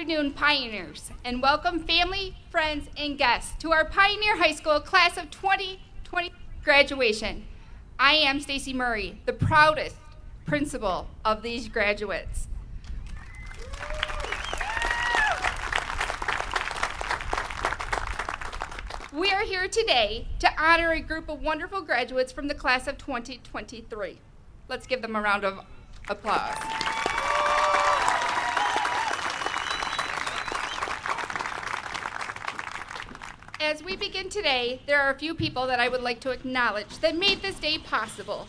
afternoon, Pioneers, and welcome family, friends, and guests to our Pioneer High School Class of 2020 graduation. I am Stacy Murray, the proudest principal of these graduates. We are here today to honor a group of wonderful graduates from the class of 2023. Let's give them a round of applause. As we begin today, there are a few people that I would like to acknowledge that made this day possible.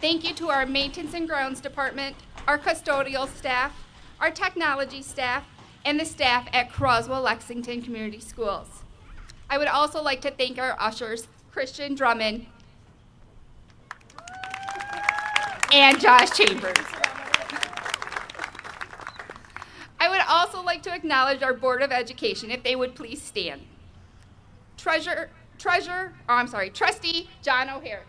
Thank you to our maintenance and grounds department, our custodial staff, our technology staff, and the staff at Croswell Lexington Community Schools. I would also like to thank our ushers, Christian Drummond and Josh Chambers. I would also like to acknowledge our Board of Education, if they would please stand. Treasurer, Treasurer, oh, I'm sorry, Trustee John O'Hare.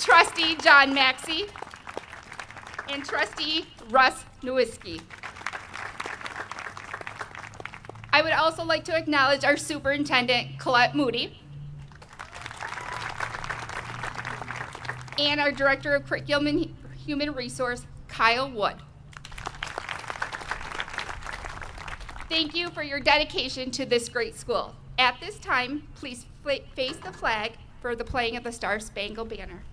Trustee John Maxey. And Trustee Russ Nowicki. I would also like to acknowledge our Superintendent, Colette Moody. And our Director of Curriculum and Human Resource, Kyle Wood. Thank you for your dedication to this great school. At this time, please face the flag for the playing of the Star Spangled Banner.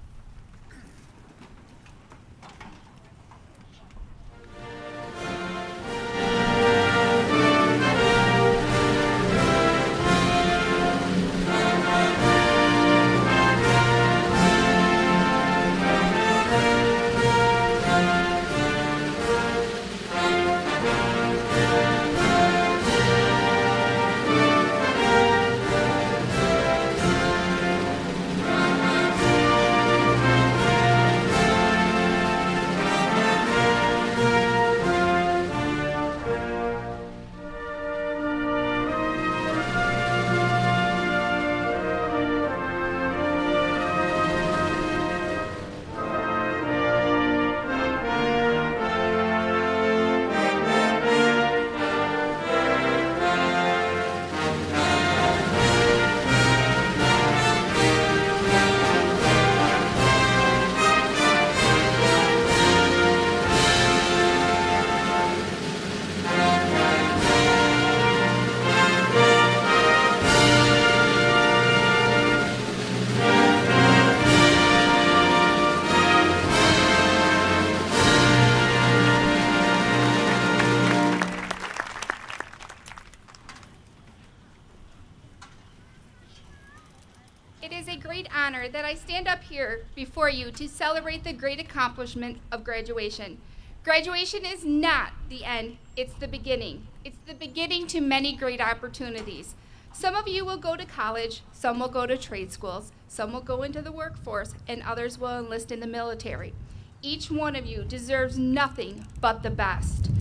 Before you to celebrate the great accomplishment of graduation. Graduation is not the end, it's the beginning. It's the beginning to many great opportunities. Some of you will go to college, some will go to trade schools, some will go into the workforce, and others will enlist in the military. Each one of you deserves nothing but the best.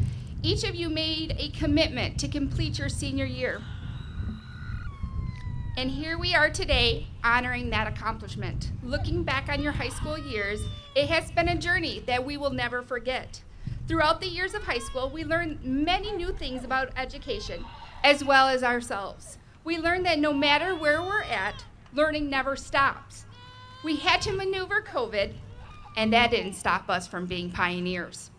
Each of you made a commitment to complete your senior year. And here we are today honoring that accomplishment. Looking back on your high school years, it has been a journey that we will never forget. Throughout the years of high school, we learned many new things about education, as well as ourselves. We learned that no matter where we're at, learning never stops. We had to maneuver COVID, and that didn't stop us from being pioneers.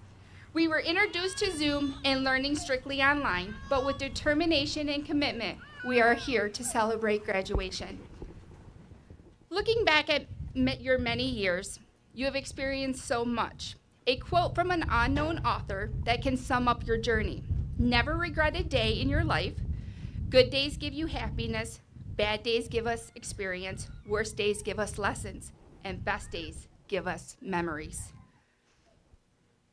We were introduced to Zoom and learning strictly online, but with determination and commitment, we are here to celebrate graduation. Looking back at your many years, you have experienced so much. A quote from an unknown author that can sum up your journey. Never regret a day in your life. Good days give you happiness. Bad days give us experience. Worst days give us lessons. And best days give us memories.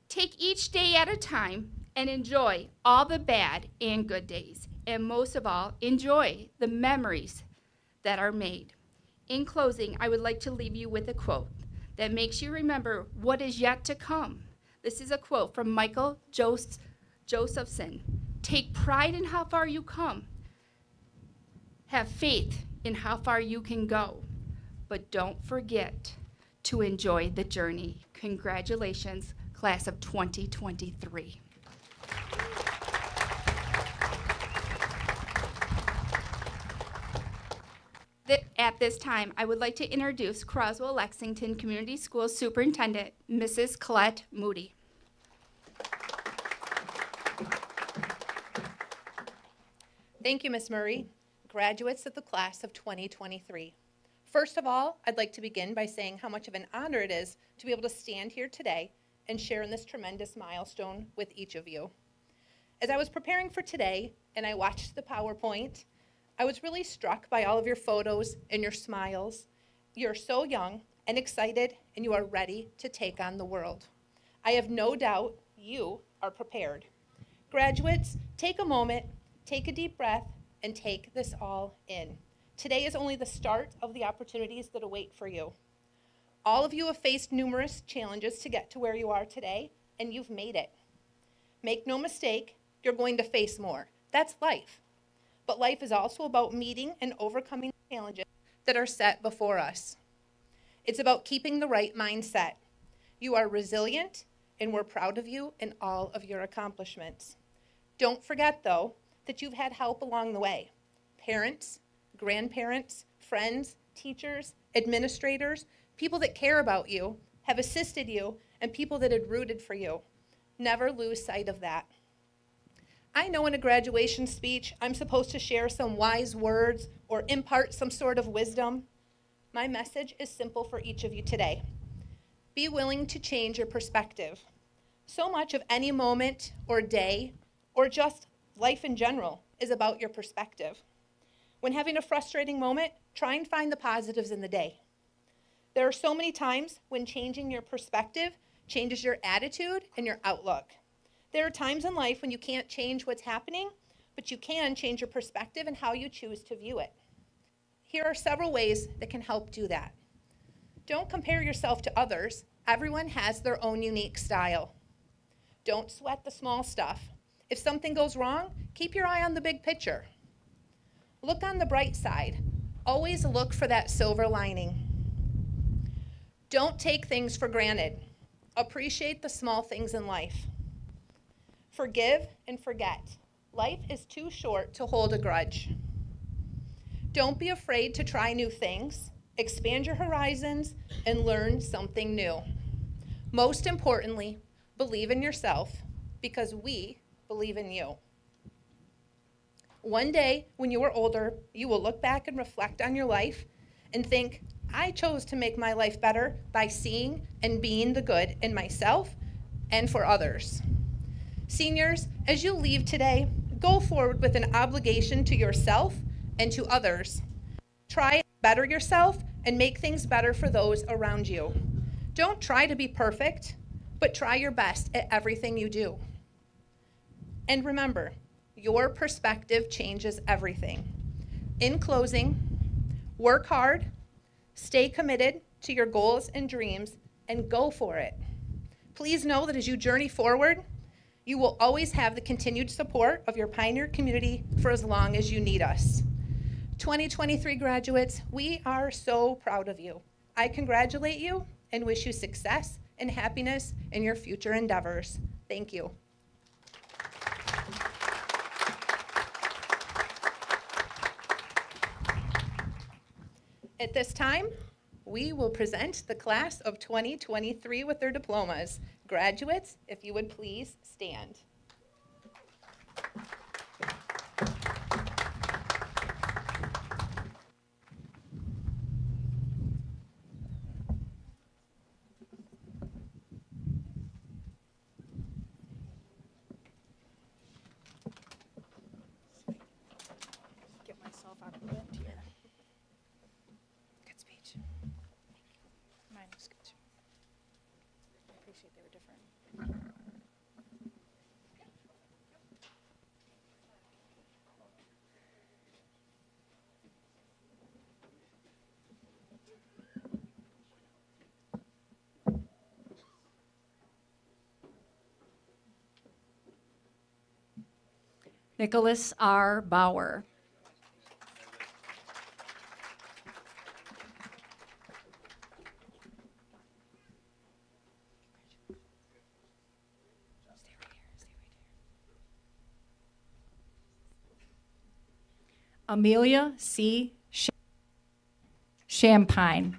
Take each day at a time and enjoy all the bad and good days. And most of all, enjoy the memories that are made. In closing, I would like to leave you with a quote that makes you remember what is yet to come. This is a quote from Michael Jos- Josephson. Take pride in how far you come. Have faith in how far you can go. But don't forget to enjoy the journey. Congratulations, class of 2023. Th- At this time, I would like to introduce Croswell Lexington Community Schools Superintendent, Mrs. Colette Moody. Thank you, Ms. Murray. Graduates of the class of 2023. First of all, I'd like to begin by saying how much of an honor it is to be able to stand here today and share in this tremendous milestone with each of you. As I was preparing for today and I watched the PowerPoint, I was really struck by all of your photos and your smiles. You're so young and excited, and you are ready to take on the world. I have no doubt you are prepared. Graduates, take a moment, take a deep breath, and take this all in. Today is only the start of the opportunities that await for you. All of you have faced numerous challenges to get to where you are today, and you've made it. Make no mistake, you're going to face more. That's life. But life is also about meeting and overcoming the challenges that are set before us. It's about keeping the right mindset. You are resilient, and we're proud of you and all of your accomplishments. Don't forget, though, that you've had help along the way parents, grandparents, friends, teachers, administrators, people that care about you, have assisted you, and people that had rooted for you. Never lose sight of that. I know in a graduation speech I'm supposed to share some wise words or impart some sort of wisdom. My message is simple for each of you today. Be willing to change your perspective. So much of any moment or day or just life in general is about your perspective. When having a frustrating moment, try and find the positives in the day. There are so many times when changing your perspective changes your attitude and your outlook. There are times in life when you can't change what's happening, but you can change your perspective and how you choose to view it. Here are several ways that can help do that. Don't compare yourself to others. Everyone has their own unique style. Don't sweat the small stuff. If something goes wrong, keep your eye on the big picture. Look on the bright side. Always look for that silver lining. Don't take things for granted. Appreciate the small things in life. Forgive and forget. Life is too short to hold a grudge. Don't be afraid to try new things, expand your horizons, and learn something new. Most importantly, believe in yourself because we believe in you. One day, when you are older, you will look back and reflect on your life and think, I chose to make my life better by seeing and being the good in myself and for others. Seniors, as you leave today, go forward with an obligation to yourself and to others. Try and better yourself and make things better for those around you. Don't try to be perfect, but try your best at everything you do. And remember, your perspective changes everything. In closing, work hard, stay committed to your goals and dreams, and go for it. Please know that as you journey forward, you will always have the continued support of your Pioneer community for as long as you need us. 2023 graduates, we are so proud of you. I congratulate you and wish you success and happiness in your future endeavors. Thank you. At this time, we will present the class of 2023 with their diplomas. Graduates, if you would please stand. get myself out of the Nicholas R. Bauer. Amelia C. Champagne.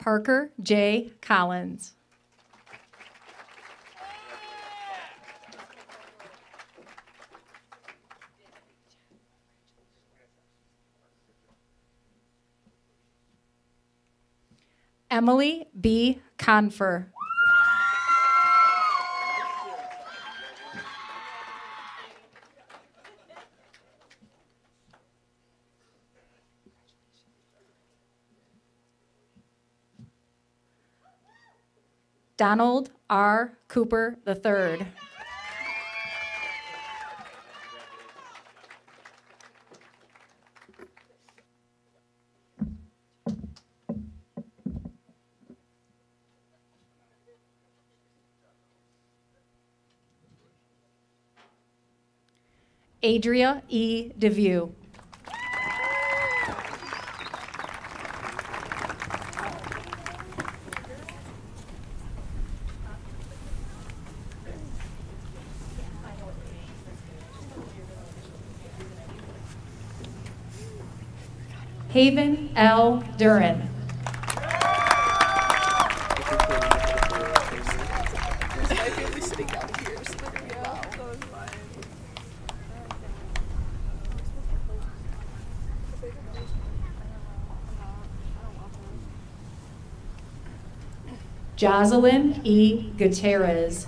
Parker J. Collins. Emily B. Confer. Donald R. Cooper III. Adria E. DeVue. Haven L. Duran. Jocelyn E. Gutierrez.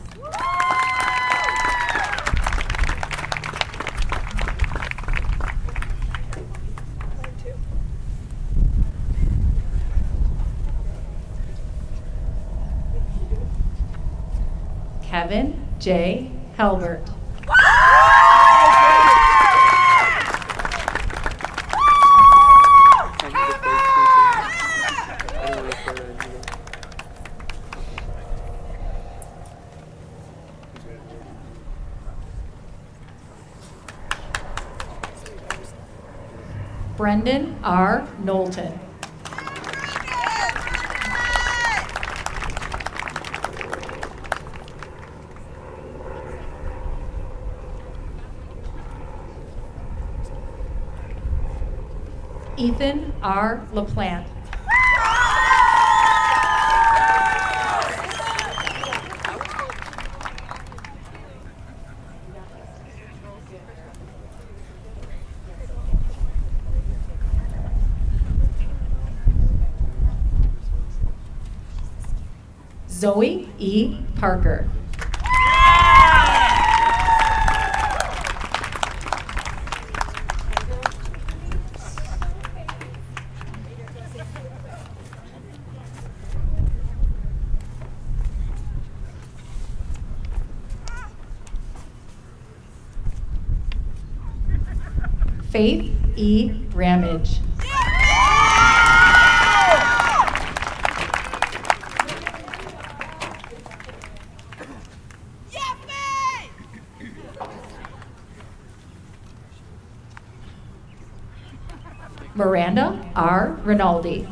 Kevin J. Helbert. Brendan R. Knowlton. Ethan R. LaPlante. Zoe E. Parker. Faith E. Ramage. Miranda R. Rinaldi.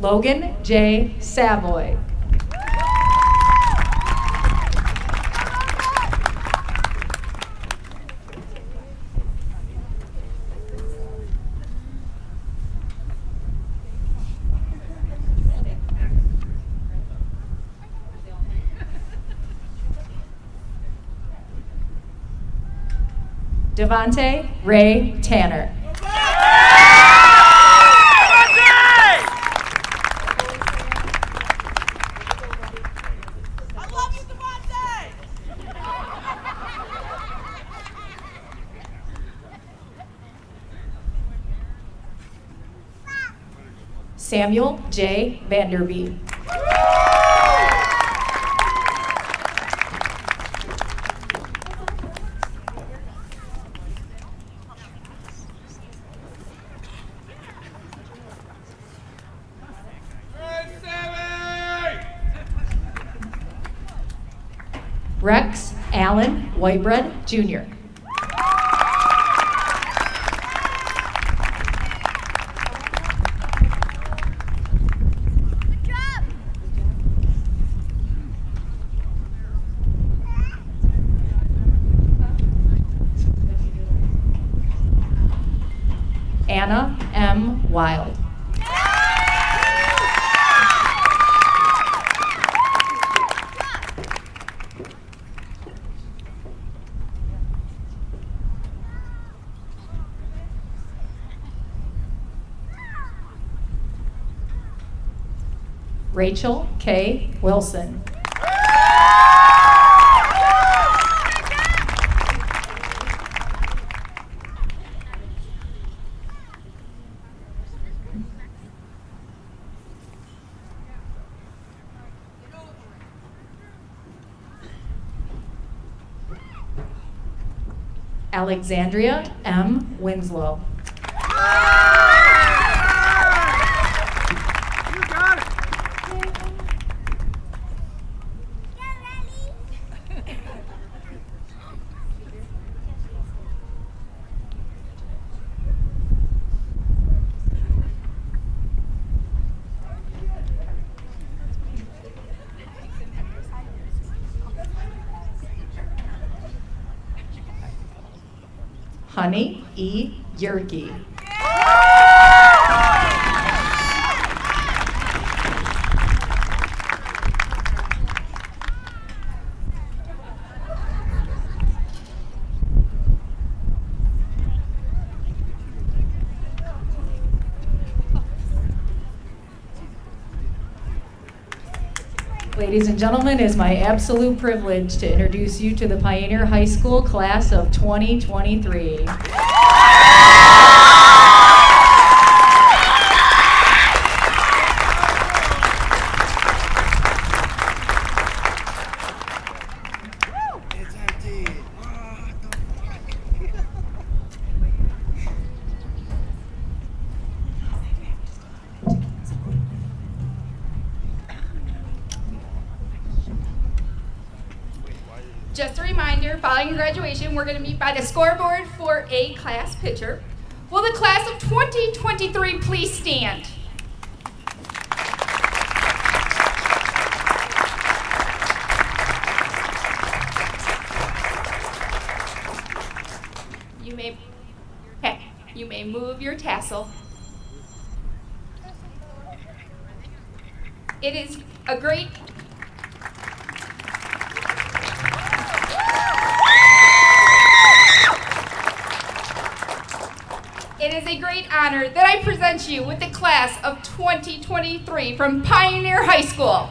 Logan J. Savoy. Devonte Ray Tanner. Samuel J. Vanderbeek. Allen Whitebread Jr. Good job. Anna M. Wild. Rachel K. Wilson. Alexandria M. Winslow. You got it. Get ready. Honey E. Yerke. Ladies and gentlemen, it is my absolute privilege to introduce you to the Pioneer High School class of 2023. It's empty. What the fuck? Just a reminder, following graduation, we're going to meet by the scoreboard for a class picture. Will the class of 2023 please stand? You may, okay, you may move your tassel. It is a great It is a great honor that I present you with the class of 2023 from Pioneer High School.